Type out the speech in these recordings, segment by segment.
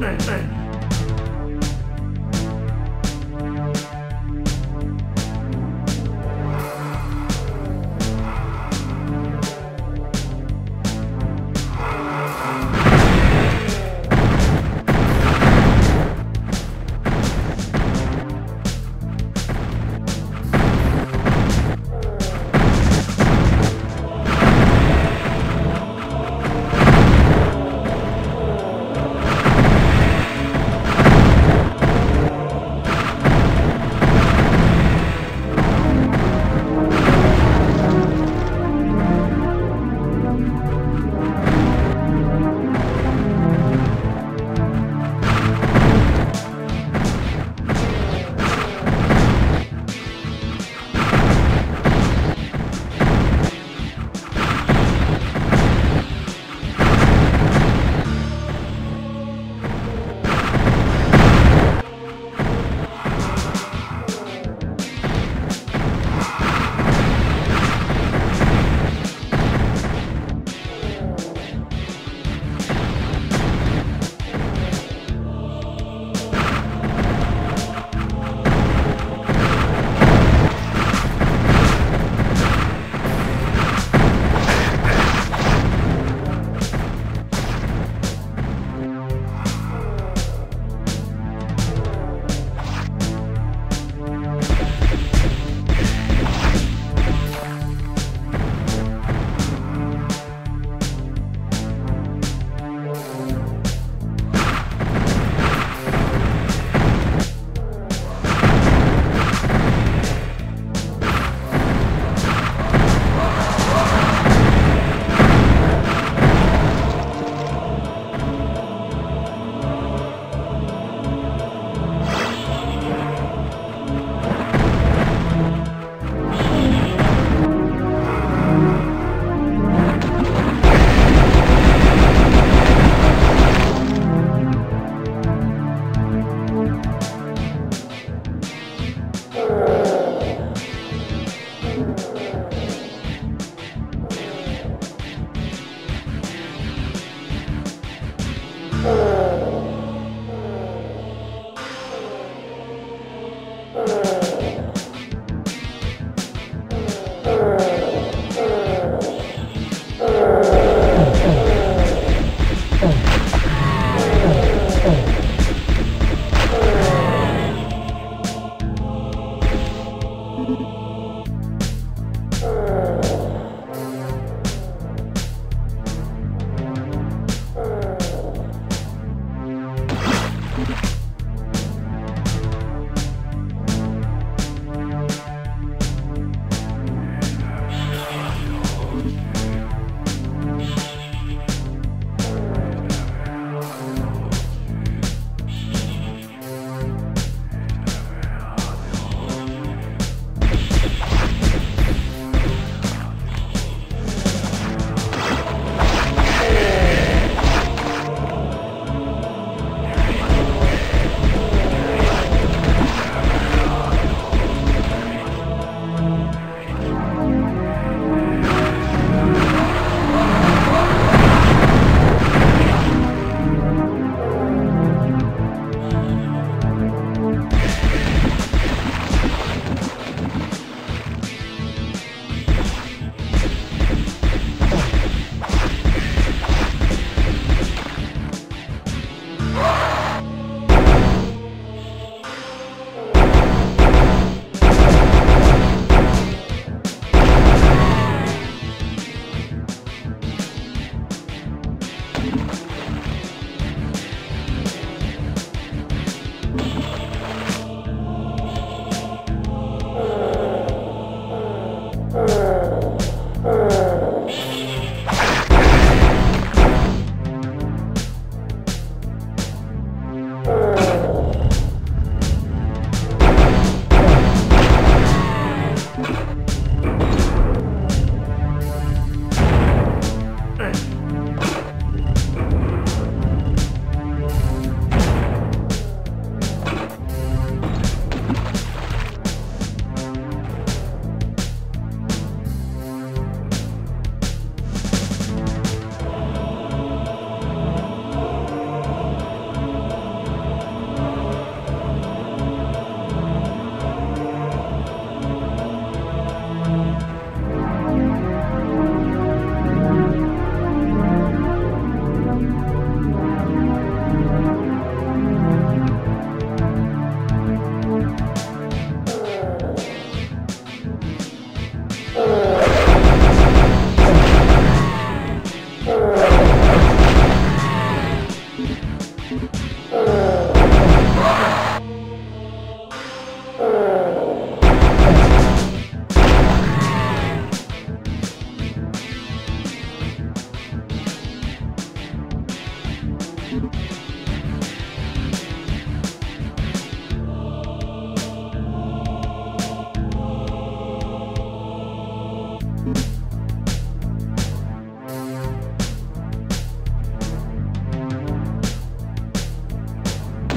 对对。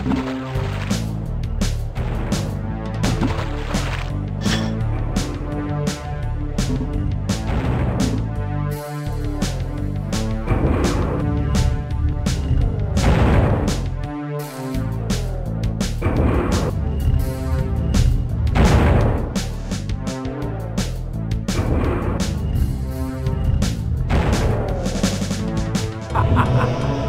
ha ha ha